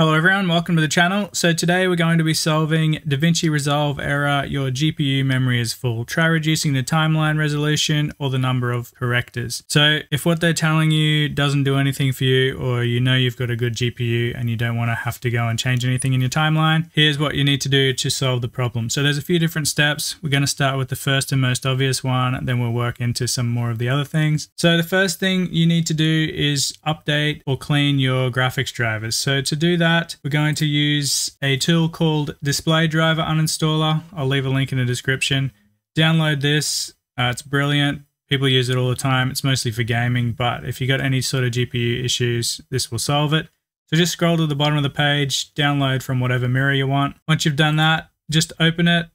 Hello everyone, welcome to the channel. So today we're going to be solving DaVinci Resolve error, your GPU memory is full. Try reducing the timeline resolution or the number of correctors. So if what they're telling you doesn't do anything for you or you know you've got a good GPU and you don't want to have to go and change anything in your timeline, here's what you need to do to solve the problem. So there's a few different steps. We're going to start with the first and most obvious one, then we'll work into some more of the other things. So the first thing you need to do is update or clean your graphics drivers. So to do that, that, we're going to use a tool called Display Driver Uninstaller. I'll leave a link in the description. Download this. Uh, it's brilliant. People use it all the time. It's mostly for gaming, but if you've got any sort of GPU issues, this will solve it. So just scroll to the bottom of the page, download from whatever mirror you want. Once you've done that, just open it,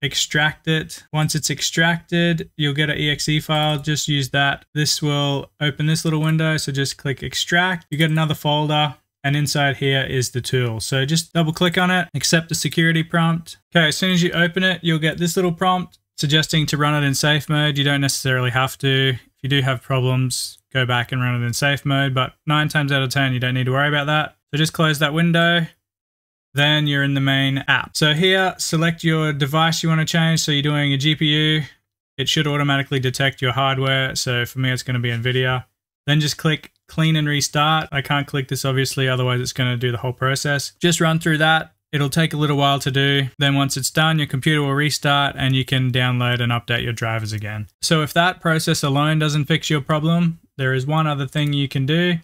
extract it. Once it's extracted, you'll get an exe file. Just use that. This will open this little window. So just click extract. You get another folder and inside here is the tool. So just double click on it, accept the security prompt. Okay, as soon as you open it, you'll get this little prompt suggesting to run it in safe mode. You don't necessarily have to. If you do have problems, go back and run it in safe mode, but nine times out of 10, you don't need to worry about that. So just close that window. Then you're in the main app. So here, select your device you want to change. So you're doing a GPU. It should automatically detect your hardware. So for me, it's going to be NVIDIA. Then just click clean and restart. I can't click this obviously, otherwise it's going to do the whole process. Just run through that. It'll take a little while to do. Then once it's done, your computer will restart and you can download and update your drivers again. So if that process alone doesn't fix your problem, there is one other thing you can do.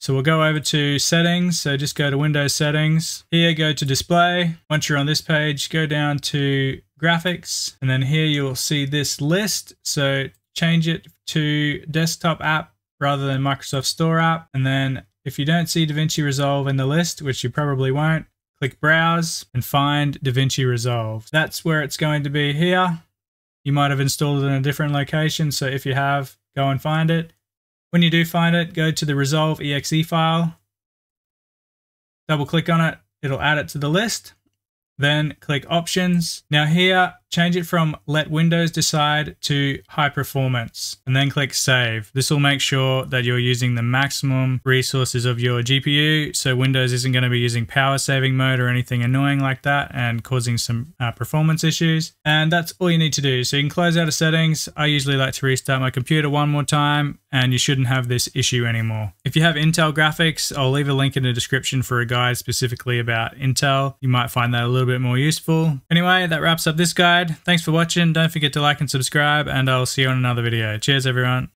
So we'll go over to settings. So just go to Windows settings. Here, go to display. Once you're on this page, go down to graphics. And then here you'll see this list. So change it to desktop app rather than Microsoft Store app. And then if you don't see DaVinci Resolve in the list, which you probably won't, click Browse and find DaVinci Resolve. That's where it's going to be here. You might have installed it in a different location, so if you have, go and find it. When you do find it, go to the Resolve exe file, double click on it, it'll add it to the list. Then click Options. Now here, change it from let Windows decide to high performance and then click save. This will make sure that you're using the maximum resources of your GPU. So Windows isn't going to be using power saving mode or anything annoying like that and causing some uh, performance issues. And that's all you need to do. So you can close out of settings. I usually like to restart my computer one more time and you shouldn't have this issue anymore. If you have Intel graphics, I'll leave a link in the description for a guide specifically about Intel. You might find that a little bit more useful. Anyway, that wraps up this Thanks for watching. Don't forget to like and subscribe, and I'll see you on another video. Cheers, everyone.